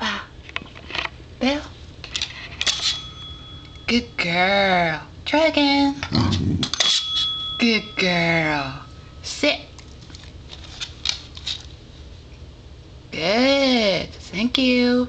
Bye-bye. Good girl. Try again. Good girl. Sit. Good. Thank you.